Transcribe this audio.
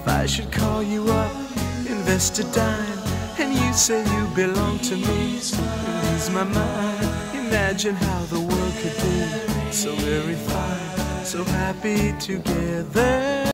If I should call you up, invest a dime, and you say you belong to me. Lose my mind. Imagine how the world could be so very fine, so happy together.